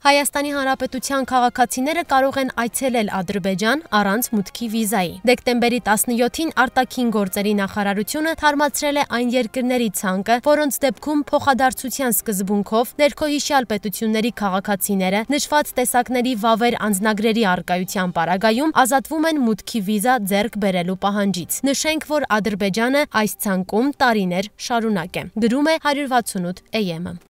Հայաստանի Հանրապետության քաղաքացիները կարող են այցելել Ադրբեջան առանց մուտքի վիզայի։ Դեկտեմբերի 17-ին արտաքին գործերի նախարարությունը թարմացրել է այն երկրների ցանկը, որոնց դեպքում փոխադարձության սկզբունքով ներքոհիշյալ պետությունների քաղաքացիները նշված տեսակների վավեր անձնագրերի արկայության պարագայում ազատվում են մուտքի վիզա ձեռք բերելու պահանջից։ Նշենք, որ Ադրբեջանը այս ցանկում տարիներ շարունակ է։ Գրում է 168 AM-ը։